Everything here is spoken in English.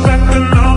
back the normal.